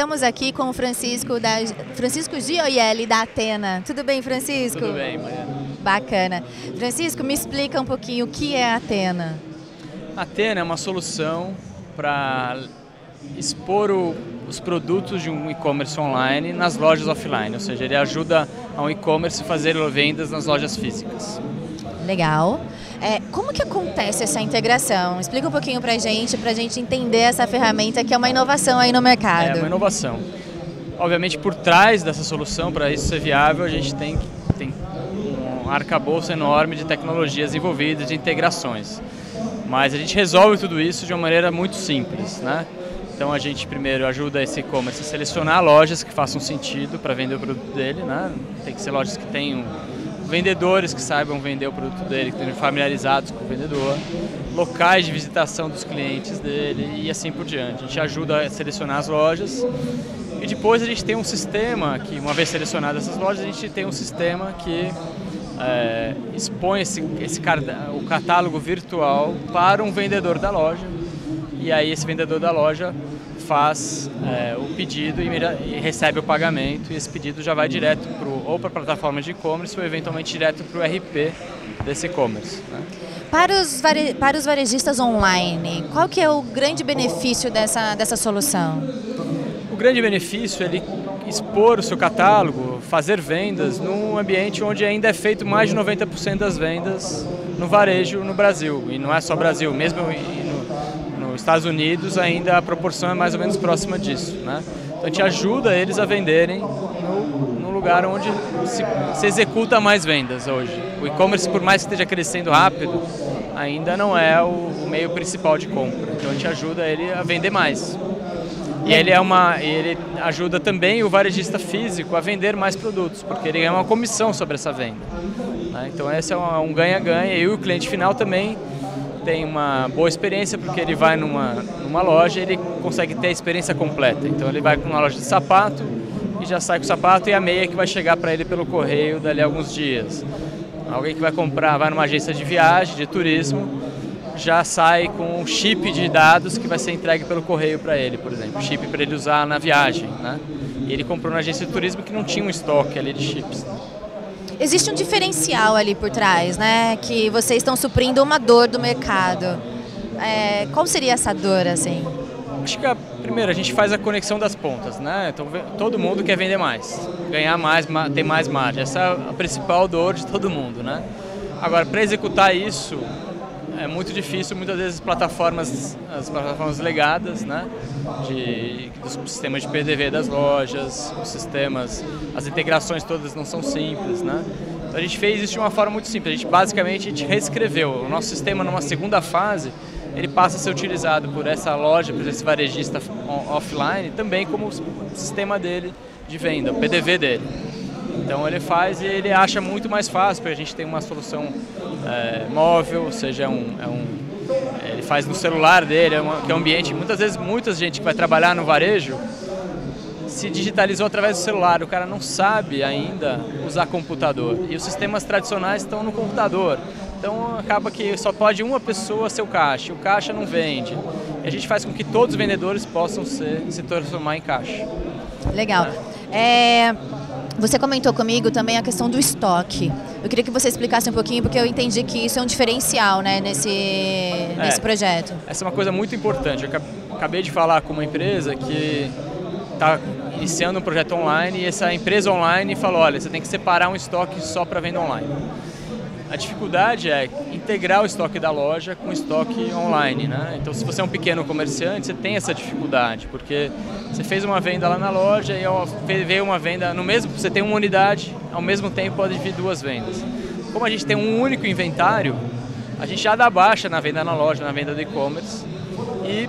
Estamos aqui com o Francisco, da, Francisco Gioielli da Atena. Tudo bem, Francisco? Tudo bem, Mariana. Bacana. Francisco, me explica um pouquinho o que é a Atena. A Atena é uma solução para expor o, os produtos de um e-commerce online nas lojas offline, ou seja, ele ajuda a um e-commerce a fazer vendas nas lojas físicas. Legal. É, como que acontece essa integração? Explica um pouquinho para a gente, para a gente entender essa ferramenta que é uma inovação aí no mercado. É uma inovação. Obviamente, por trás dessa solução, para isso ser viável, a gente tem, tem um arcabouço enorme de tecnologias envolvidas, de integrações. Mas a gente resolve tudo isso de uma maneira muito simples, né? Então a gente primeiro ajuda esse e-commerce a selecionar lojas que façam sentido para vender o produto dele, né? Tem que ser lojas que tenham vendedores que saibam vender o produto dele, que estejam familiarizados com o vendedor, locais de visitação dos clientes dele e assim por diante. A gente ajuda a selecionar as lojas e depois a gente tem um sistema que, uma vez selecionadas essas lojas, a gente tem um sistema que é, expõe esse, esse, o catálogo virtual para um vendedor da loja e aí esse vendedor da loja faz é, o pedido e, e, recebe o pagamento e esse pedido já vai direto pro, ou para a plataforma de e-commerce ou eventualmente direto para o RP desse e-commerce. Né? Para os, vare, para os varejistas online, qual que é o grande benefício dessa, dessa solução? O grande benefício é ele expor o seu catálogo, fazer vendas num ambiente onde ainda é feito mais de 90% das vendas no varejo no Brasil. E não é só Brasil, mesmo nos Estados Unidos ainda a proporção é mais ou menos próxima disso. Né? Então a gente ajuda eles a venderem no, no lugar onde se, se, executa mais vendas hoje. O e-commerce, por mais que esteja crescendo rápido, ainda não é o, o, meio principal de compra. Então a gente ajuda ele a vender mais. E ele, é uma, ele ajuda também o varejista físico a vender mais produtos, porque ele ganha uma comissão sobre essa venda. Né? Então esse é um ganha-ganha e o cliente final também tem uma boa experiência porque ele vai numa, numa loja e ele consegue ter a experiência completa. Então ele vai com uma loja de sapato e já sai com o sapato e a meia que vai chegar para ele pelo correio dali a alguns dias. Alguém que vai comprar, vai numa agência de viagem, de turismo, já sai com um chip de dados que vai ser entregue pelo correio para ele, por exemplo, chip para ele usar na viagem, né? E ele comprou na agência de turismo que não tinha um estoque ali de chips existe um diferencial ali por trás, né? Que vocês estão suprindo uma dor do mercado. É, qual seria essa dor, assim? Acho que, a, primeiro, a gente faz a conexão das pontas, né? Então, todo mundo quer vender mais, ganhar mais, ter mais margem. Essa é a principal dor de todo mundo, né? Agora, para executar isso, é muito difícil, muitas vezes plataformas, as plataformas legadas, né, de, dos sistemas de PDV das lojas, os sistemas, as integrações todas não são simples, né. Então a gente fez isso de uma forma muito simples, a gente basicamente a gente reescreveu o nosso sistema numa segunda fase, ele passa a ser utilizado por essa loja, por esse varejista offline, também como sistema dele de venda, o PDV dele. Então ele faz e ele acha muito mais fácil, porque a gente tem uma solução é, móvel, ou seja, é um, é um, ele faz no celular dele, é uma, que é um ambiente, muitas vezes muita gente que vai trabalhar no varejo se digitalizou através do celular, o cara não sabe ainda usar computador. E os sistemas tradicionais estão no computador. Então acaba que só pode uma pessoa ser o caixa, o caixa não vende. E a gente faz com que todos os vendedores possam ser, se transformar em caixa. Legal. É, você comentou comigo também a questão do estoque. Eu queria que você explicasse um pouquinho, porque eu entendi que isso é um diferencial né, nesse, é, nesse projeto. Essa é uma coisa muito importante. Eu acabei de falar com uma empresa que está iniciando um projeto online e essa empresa online falou, olha, você tem que separar um estoque só para venda online. A dificuldade é integrar o estoque da loja com o estoque online, né? Então, se você é um pequeno comerciante, você tem essa dificuldade, porque você fez uma venda lá na loja e veio uma venda no mesmo, você tem uma unidade, ao mesmo tempo pode vir duas vendas. Como a gente tem um único inventário, a gente já dá baixa na venda na loja, na venda do e-commerce e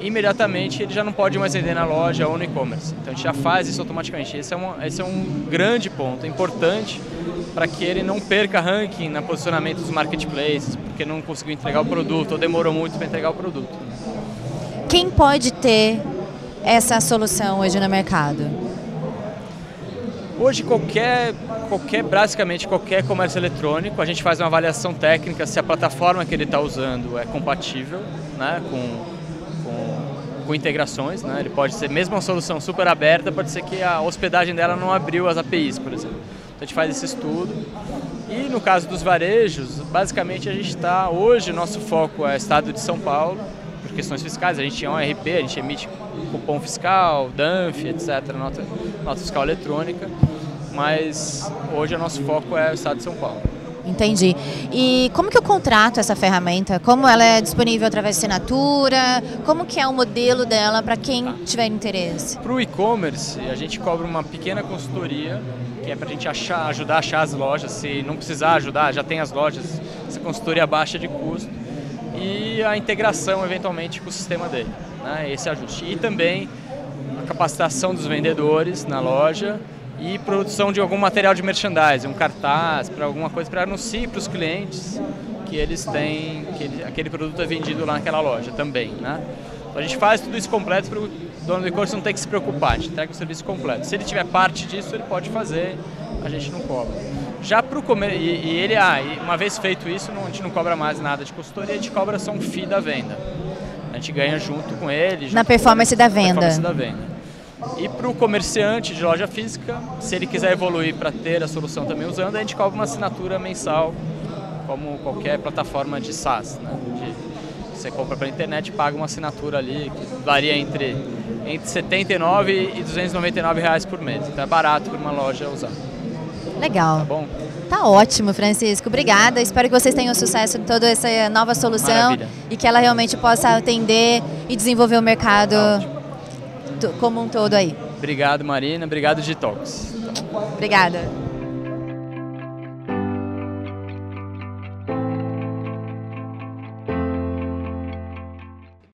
imediatamente ele já não pode mais vender na loja ou no e-commerce. Então a gente já faz isso automaticamente. Esse é um, esse é um grande ponto, importante para que ele não perca ranking na posicionamento dos marketplaces, porque não conseguiu entregar o produto ou demorou muito para entregar o produto. Quem pode ter essa solução hoje no mercado? Hoje qualquer, qualquer, basicamente qualquer comércio eletrônico, a gente faz uma avaliação técnica se a plataforma que ele está usando é compatível né, com com integrações, né? Ele pode ser mesmo uma solução super aberta, pode ser que a hospedagem dela não abriu as APIs, por exemplo. Então a gente faz esse estudo. E no caso dos varejos, basicamente a gente está hoje nosso foco é Estado de São Paulo por questões fiscais. A gente tinha um RP, a gente emite cupom fiscal, DANF, etc, nota, nota fiscal eletrônica. Mas hoje o nosso foco é o Estado de São Paulo. Entendi. E como que eu contrato essa ferramenta? Como ela é disponível através de assinatura? Como que é o modelo dela para quem tá. tiver interesse? Para o e-commerce, a gente cobra uma pequena consultoria, que é para a gente achar, ajudar a achar as lojas. Se não precisar ajudar, já tem as lojas, essa consultoria baixa de custo. E a integração, eventualmente, com o sistema dele, né? esse ajuste. E também a capacitação dos vendedores na loja, e produção de algum material de merchandising, um cartaz, para alguma coisa para anunciar para os clientes que eles têm, que ele, aquele produto é vendido lá naquela loja também, né? Então a gente faz tudo isso completo para o dono do e-commerce não ter que se preocupar, a gente entrega o serviço completo. Se ele tiver parte disso, ele pode fazer, a gente não cobra. Já para o comer e, e, ele, ah, e uma vez feito isso, não, a gente não cobra mais nada de consultoria, a gente cobra só um FII da venda. A gente ganha junto com ele. Na performance da venda. Performance da venda. E para o comerciante de loja física, se ele quiser evoluir para ter a solução também usando, a gente cobra uma assinatura mensal, como qualquer plataforma de SaaS. Né? De, você compra pela internet paga uma assinatura ali, que varia entre, entre 79 e 299 reais por mês. Então é barato para uma loja usar. Legal. Tá bom? Tá ótimo, Francisco. Obrigada. Espero que vocês tenham sucesso em toda essa nova solução Maravilha. e que ela realmente possa atender e desenvolver o mercado. Tá como um todo aí. Obrigado, Marina. Obrigado, Ditox. Obrigada.